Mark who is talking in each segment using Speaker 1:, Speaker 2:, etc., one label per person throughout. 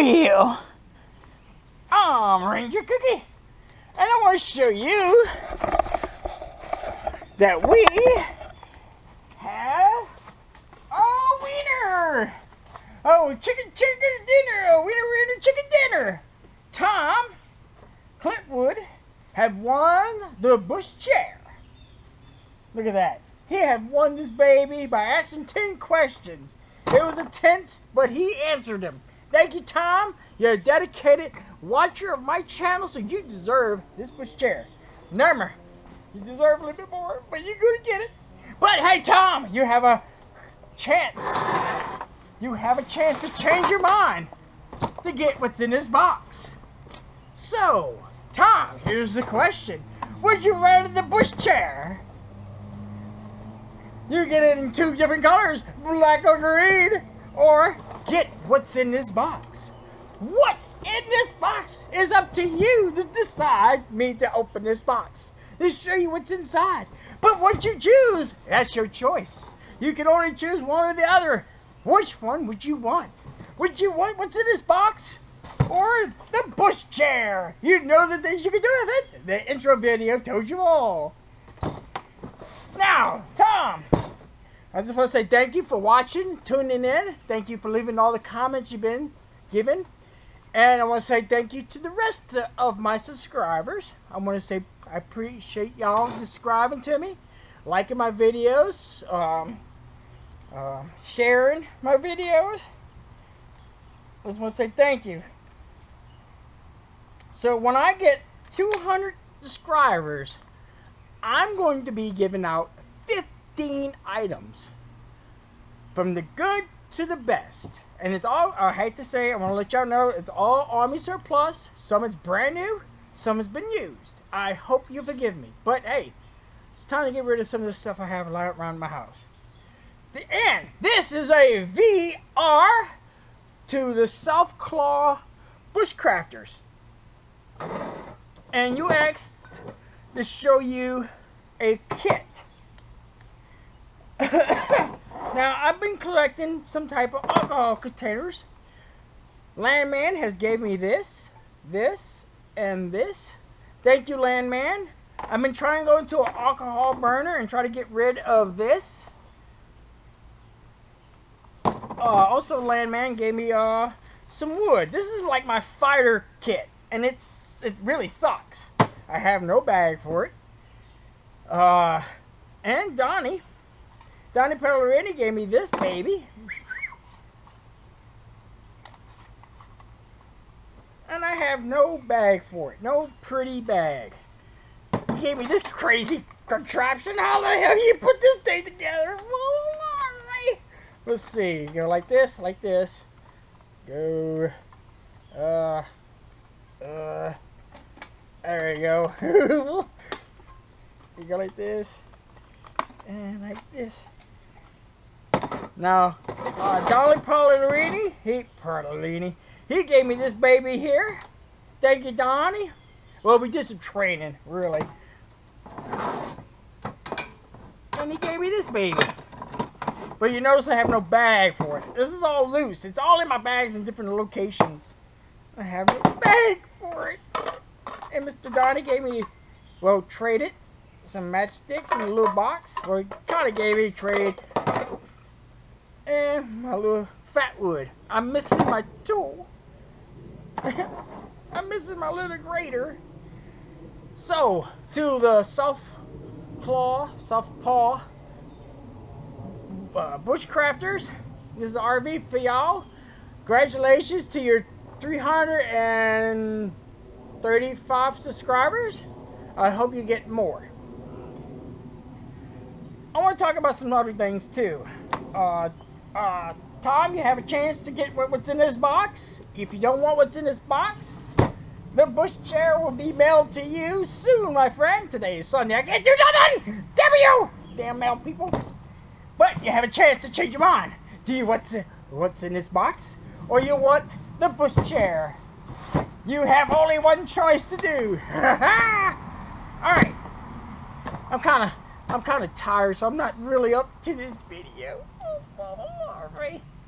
Speaker 1: Well, I'm Ranger Kooky, and I want to show you that we have a wiener. Oh, chicken chicken dinner, a wiener wiener chicken dinner. Tom Clintwood had won the Bush chair. Look at that. He had won this baby by asking 10 questions. It was intense, but he answered them. Thank you, Tom. You're a dedicated watcher of my channel, so you deserve this Bush chair. Remember, you deserve a little bit more, but you're to get it. But hey, Tom, you have a chance. You have a chance to change your mind to get what's in this box. So, Tom, here's the question. Would you rather the Bush chair? You get it in two different colors, black or green, or get what's in this box. What's in this box is up to you to decide me to open this box. To show you what's inside. But what you choose, that's your choice. You can only choose one or the other. Which one would you want? Would you want what's in this box? Or the Bush chair? You know the things you can do with it. The intro video told you all. Now, Tom, I just want to say thank you for watching, tuning in. Thank you for leaving all the comments you've been given. And I want to say thank you to the rest of my subscribers. I want to say I appreciate y'all subscribing to me, liking my videos, um, uh, sharing my videos. I just want to say thank you. So when I get 200 subscribers, I'm going to be giving out 15 items from the good to the best. And it's all, I hate to say, I want to let y'all know, it's all Army surplus. Some is brand new, some has been used. I hope you forgive me. But hey, it's time to get rid of some of the stuff I have around my house. The end. This is a VR to the South Claw Bushcrafters. And you asked to show you a kit. now, I've been collecting some type of alcohol containers. Landman has gave me this, this, and this. Thank you, Landman. I've been trying to go into an alcohol burner and try to get rid of this. Uh, also, Landman gave me uh, some wood. This is like my fighter kit, and it's it really sucks. I have no bag for it. Uh, and Donnie, Donnie Pellerini gave me this baby. And I have no bag for it. No pretty bag. He gave me this crazy contraption. How the hell you put this thing together? Let's see. Go like this, like this. Go. Uh. Uh. There we go. you go like this. And like this. Now, uh, Dolly Paolini, he, Paolini, he gave me this baby here. Thank you, Donnie. Well, we did some training, really. And he gave me this baby. But you notice I have no bag for it. This is all loose. It's all in my bags in different locations. I have no bag for it. And Mr. Donnie gave me, well, trade it. Some matchsticks in a little box. Well, he kind of gave me trade. And my little fat wood. I'm missing my tool. I'm missing my little grater. So, to the soft claw, soft paw uh, bushcrafters, this is RV for y'all. Congratulations to your 335 subscribers. I hope you get more. I want to talk about some other things too. Uh, uh, Tom, you have a chance to get what's in this box. If you don't want what's in this box, the Bush chair will be mailed to you soon, my friend. Today is Sunday. I can't do nothing! Damn you! Damn mail people. But you have a chance to change your mind. Do you what's what's in this box? Or you want the Bush chair? You have only one choice to do. Alright. I'm kinda I'm kinda tired, so I'm not really up to this video.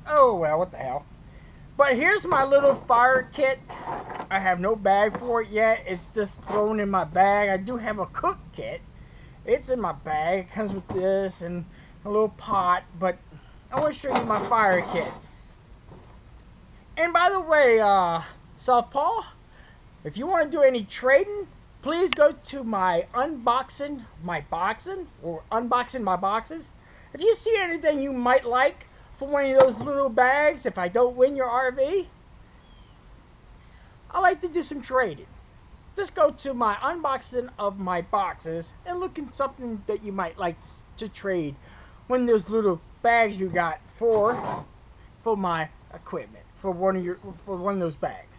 Speaker 1: Oh well, what the hell. But here's my little fire kit. I have no bag for it yet. It's just thrown in my bag. I do have a cook kit. It's in my bag. It comes with this and a little pot. But I want to show you my fire kit. And by the way, uh, Southpaw, if you want to do any trading, please go to my unboxing my boxing or unboxing my boxes. If you see anything you might like for one of those little bags, if I don't win your RV, I like to do some trading. Just go to my unboxing of my boxes and look at something that you might like to trade. One of those little bags you got for for my equipment for one of your for one of those bags.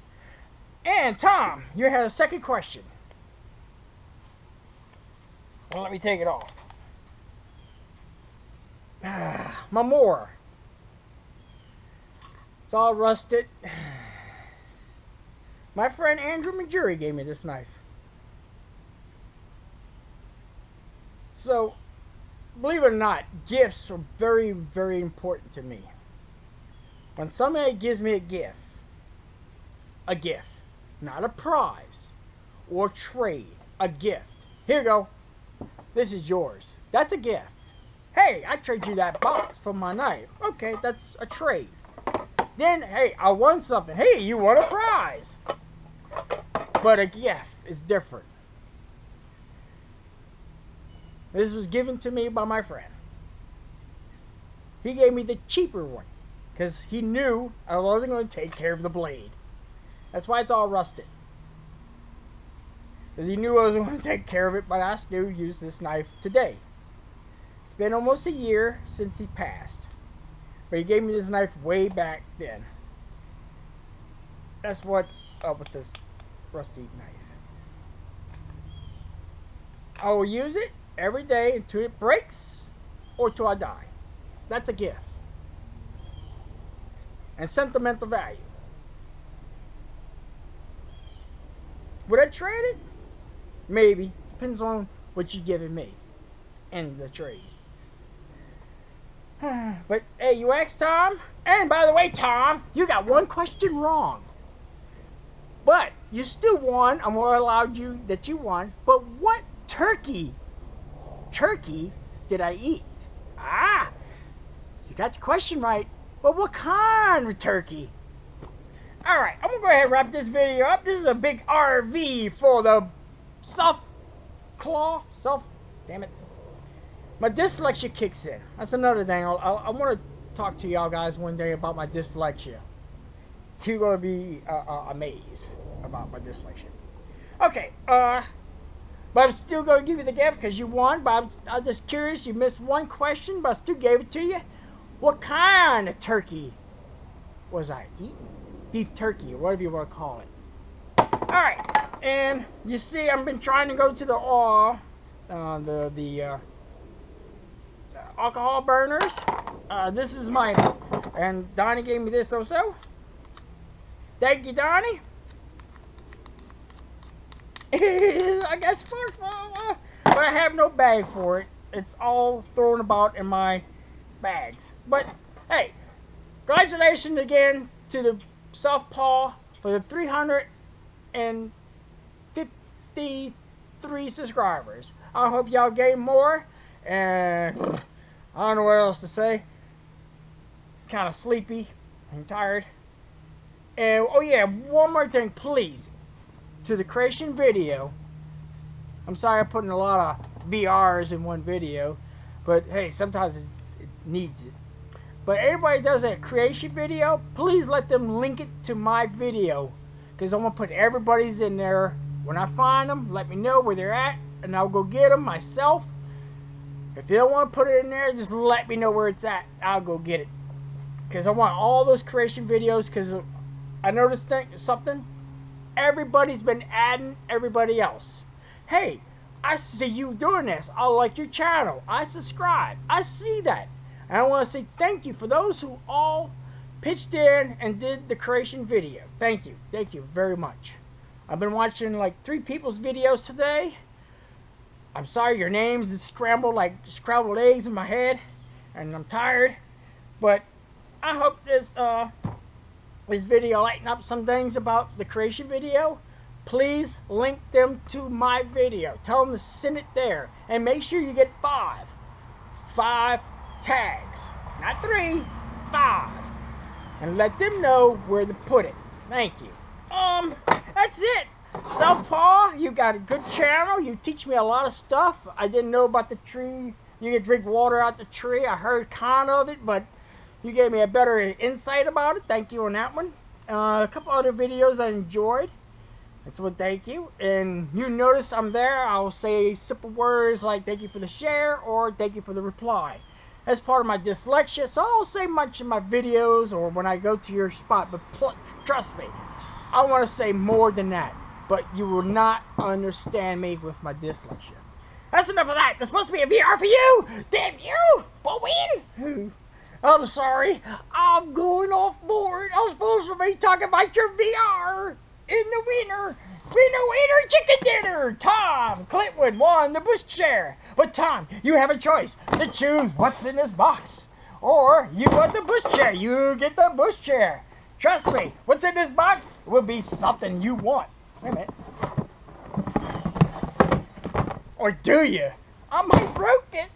Speaker 1: And Tom, you had a second question. Let me take it off. Ah, my more. It's all rusted. My friend Andrew Majuri gave me this knife. So, believe it or not, gifts are very, very important to me. When somebody gives me a gift, a gift, not a prize or trade, a gift. Here you go. This is yours. That's a gift. Hey, I trade you that box for my knife. Okay, that's a trade. Then, hey, I won something. Hey, you won a prize. But a gift is different. This was given to me by my friend. He gave me the cheaper one because he knew I wasn't going to take care of the blade. That's why it's all rusted. Because he knew I wasn't going to take care of it, but I still use this knife today. It's been almost a year since he passed. But he gave me this knife way back then. That's what's up with this rusty knife. I will use it every day until it breaks or till I die. That's a gift. And sentimental value. Would I trade it? Maybe. Depends on what you're giving me in the trade. but hey, you asked Tom? And by the way, Tom, you got one question wrong. But you still won. I'm going to allow you that you won. But what turkey, turkey did I eat? Ah, you got the question right. But what kind of turkey? All right, I'm going to go ahead and wrap this video up. This is a big RV for the soft claw, self. damn it. My dyslexia kicks in. That's another thing. I'll, I'll, I want to talk to y'all guys one day about my dyslexia you're to be uh, uh, amazed about my dyslexia. Okay, uh, but I'm still going to give you the gift because you won. But I'm, I'm just curious. You missed one question, but I still gave it to you. What kind of turkey was I eating? Beef turkey, or whatever you want to call it. All right, and you see, I've been trying to go to the uh, uh the the uh, alcohol burners. Uh, this is my, and Donnie gave me this also. Thank you, Donnie. I got first but I have no bag for it. It's all thrown about in my bags. But hey, congratulations again to the Southpaw for the 353 subscribers. I hope y'all gain more. And I don't know what else to say. Kind of sleepy and tired. And oh yeah, one more thing, please. To the creation video. I'm sorry I'm putting a lot of VRs in one video, but hey, sometimes it needs it. But everybody does a creation video, please let them link it to my video. Because I'm going to put everybody's in there. When I find them, let me know where they're at, and I'll go get them myself. If you don't want to put it in there, just let me know where it's at. I'll go get it. Because I want all those creation videos because I noticed something. Everybody's been adding everybody else. Hey, I see you doing this. I like your channel. I subscribe. I see that. And I want to say thank you for those who all pitched in and did the creation video. Thank you. Thank you very much. I've been watching like three people's videos today. I'm sorry your names is scrambled like scrambled eggs in my head. And I'm tired. But I hope this uh this video lighten up some things about the creation video, please link them to my video. Tell them to send it there. And make sure you get five. Five tags. Not three, five. And let them know where to put it. Thank you. Um, that's it. Southpaw, you got a good channel. You teach me a lot of stuff. I didn't know about the tree. You can drink water out the tree. I heard kind of it, but you gave me a better insight about it. Thank you on that one. Uh, a couple other videos I enjoyed. That's what thank you. And you notice I'm there. I'll say simple words like thank you for the share or thank you for the reply. That's part of my dyslexia, so I don't say much in my videos or when I go to your spot. But trust me, I want to say more than that but you will not understand me with my dyslexia. That's enough of that. There's supposed to be a VR for you. Damn you! But win. I'm sorry. I'm going off board. I was supposed to be talking about your VR in the winter. Winner, winner, chicken dinner. Tom Clintwood won the Bush chair. But Tom, you have a choice to choose what's in this box. Or you want the Bush chair. You get the Bush chair. Trust me, what's in this box will be something you want. Wait a minute. Or do you? I might broke it.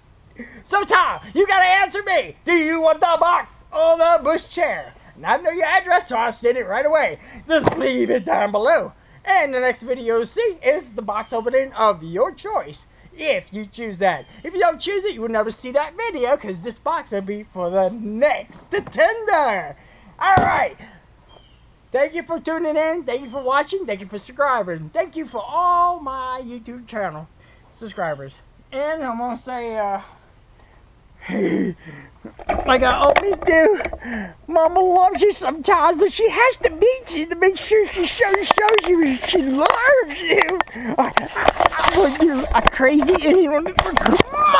Speaker 1: So Tom, you gotta answer me. Do you want the box or the bush chair? And I know your address, so I'll send it right away. Just leave it down below. And the next video you see is the box opening of your choice. If you choose that. If you don't choose it, you will never see that video because this box will be for the next tender. Alright. Thank you for tuning in. Thank you for watching. Thank you for subscribing. Thank you for all my YouTube channel subscribers. And I'm going to say, uh, like I always do, Mama loves you sometimes, but she has to meet you to make sure she shows, shows you she loves you. I, I, I, I'm do a crazy anyone. Come on!